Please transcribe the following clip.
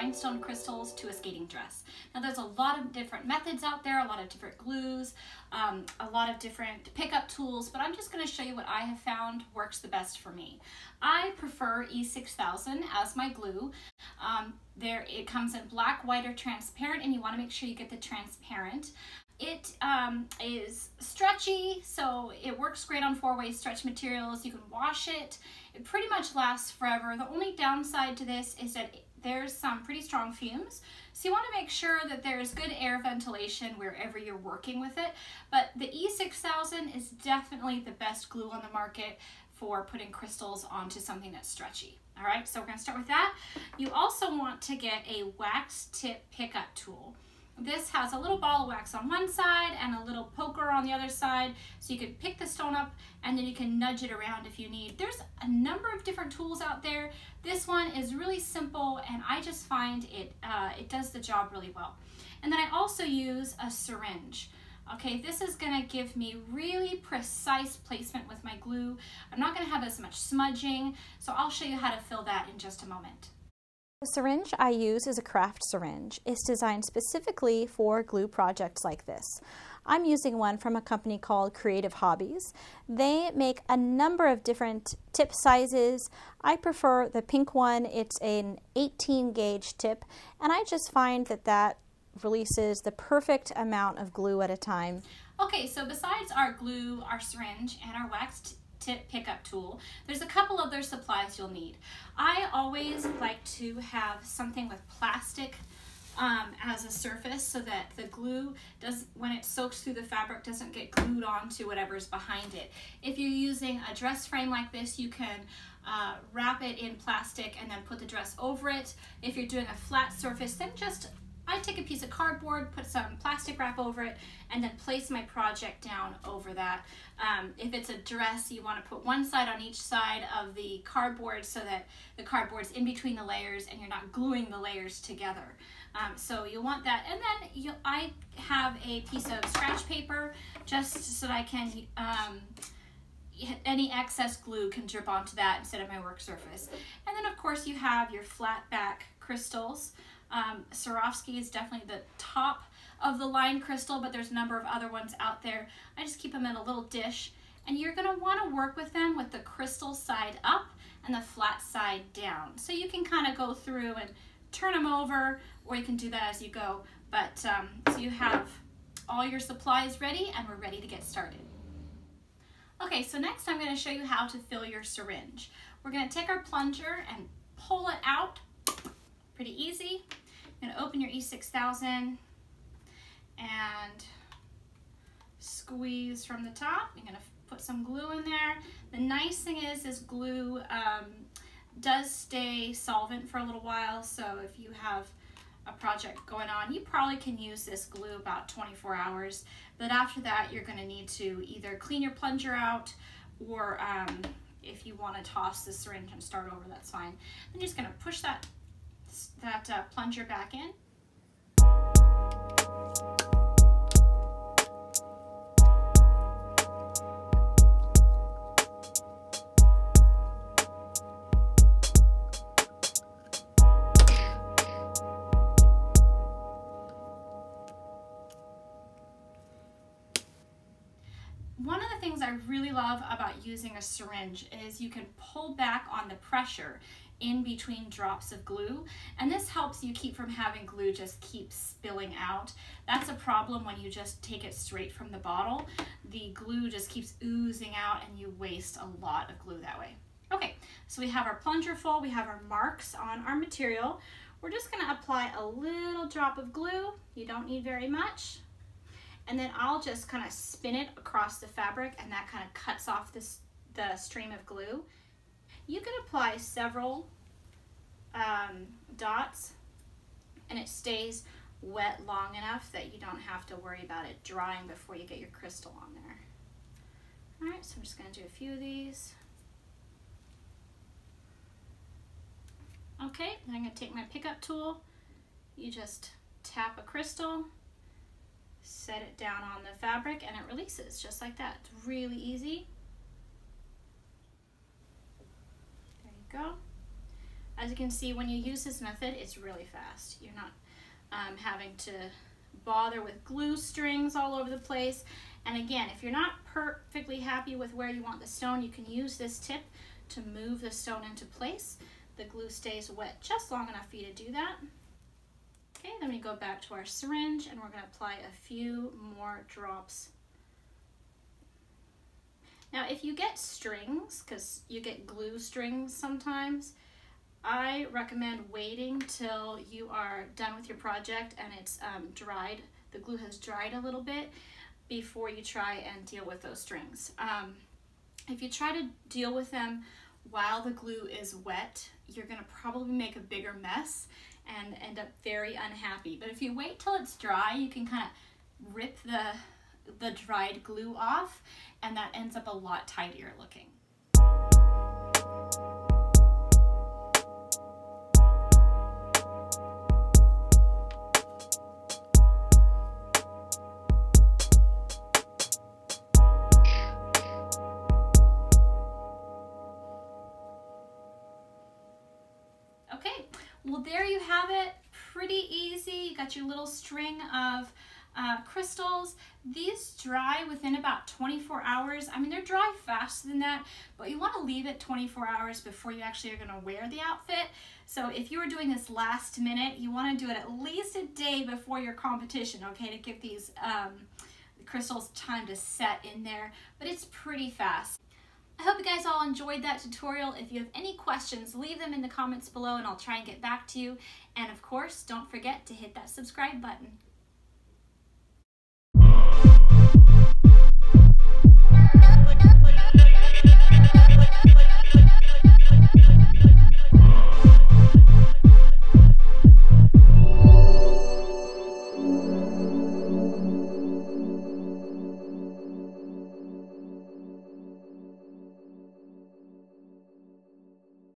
rhinestone crystals to a skating dress. Now there's a lot of different methods out there, a lot of different glues, um, a lot of different pickup tools, but I'm just gonna show you what I have found works the best for me. I prefer E6000 as my glue. Um, there, It comes in black, white, or transparent, and you wanna make sure you get the transparent. It um, is stretchy, so it works great on four-way stretch materials. You can wash it. It pretty much lasts forever. The only downside to this is that there's some pretty strong fumes. So you want to make sure that there's good air ventilation wherever you're working with it. But the E6000 is definitely the best glue on the market for putting crystals onto something that's stretchy. All right, so we're gonna start with that. You also want to get a wax tip pickup tool. This has a little ball of wax on one side and a little poker on the other side. So you can pick the stone up and then you can nudge it around if you need. There's a number of different tools out there. This one is really simple and I just find it, uh, it does the job really well. And then I also use a syringe. Okay, this is gonna give me really precise placement with my glue. I'm not gonna have as much smudging, so I'll show you how to fill that in just a moment. The syringe I use is a craft syringe. It's designed specifically for glue projects like this. I'm using one from a company called Creative Hobbies. They make a number of different tip sizes. I prefer the pink one. It's an 18 gauge tip and I just find that that releases the perfect amount of glue at a time. Okay, so besides our glue, our syringe, and our wax tip pickup tool. There's a couple other supplies you'll need. I always like to have something with plastic um, as a surface so that the glue does when it soaks through the fabric doesn't get glued onto whatever's behind it. If you're using a dress frame like this you can uh, wrap it in plastic and then put the dress over it. If you're doing a flat surface then just I take a piece of cardboard, put some plastic wrap over it, and then place my project down over that. Um, if it's a dress, you want to put one side on each side of the cardboard so that the cardboard's in between the layers and you're not gluing the layers together. Um, so you want that. And then you, I have a piece of scratch paper just so that I can, um, any excess glue can drip onto that instead of my work surface. And then of course you have your flat back crystals. Um, Swarovski is definitely the top of the line crystal, but there's a number of other ones out there. I just keep them in a little dish, and you're gonna wanna work with them with the crystal side up and the flat side down. So you can kind of go through and turn them over, or you can do that as you go. But um, so you have all your supplies ready, and we're ready to get started. Okay, so next I'm gonna show you how to fill your syringe. We're gonna take our plunger and pull it out pretty easy. You're gonna open your E6000 and squeeze from the top. You're gonna put some glue in there. The nice thing is this glue um, does stay solvent for a little while, so if you have a project going on, you probably can use this glue about 24 hours. But after that, you're gonna need to either clean your plunger out or um, if you wanna toss the syringe and start over, that's fine. I'm just gonna push that that uh, plunger back in. One of the things I really love about using a syringe is you can pull back on the pressure in between drops of glue and this helps you keep from having glue just keep spilling out. That's a problem when you just take it straight from the bottle. The glue just keeps oozing out and you waste a lot of glue that way. Okay, so we have our plunger full, we have our marks on our material. We're just gonna apply a little drop of glue. You don't need very much. And then I'll just kind of spin it across the fabric and that kind of cuts off this, the stream of glue. You can apply several um, dots and it stays wet long enough that you don't have to worry about it drying before you get your crystal on there. All right, so I'm just gonna do a few of these. Okay, then I'm gonna take my pickup tool. You just tap a crystal, set it down on the fabric, and it releases just like that. It's really easy. Go. As you can see, when you use this method, it's really fast. You're not um, having to bother with glue strings all over the place. And again, if you're not perfectly happy with where you want the stone, you can use this tip to move the stone into place. The glue stays wet just long enough for you to do that. Okay, then we go back to our syringe and we're going to apply a few more drops. Now, if you get strings, because you get glue strings sometimes, I recommend waiting till you are done with your project and it's um, dried, the glue has dried a little bit before you try and deal with those strings. Um, if you try to deal with them while the glue is wet, you're gonna probably make a bigger mess and end up very unhappy. But if you wait till it's dry, you can kind of rip the, the dried glue off and that ends up a lot tidier looking. Okay, well there you have it. Pretty easy. You got your little string of uh, crystals. These dry within about 24 hours. I mean, they're dry faster than that, but you want to leave it 24 hours before you actually are going to wear the outfit. So if you were doing this last minute, you want to do it at least a day before your competition, okay, to give these um, crystals time to set in there, but it's pretty fast. I hope you guys all enjoyed that tutorial. If you have any questions, leave them in the comments below and I'll try and get back to you. And of course, don't forget to hit that subscribe button.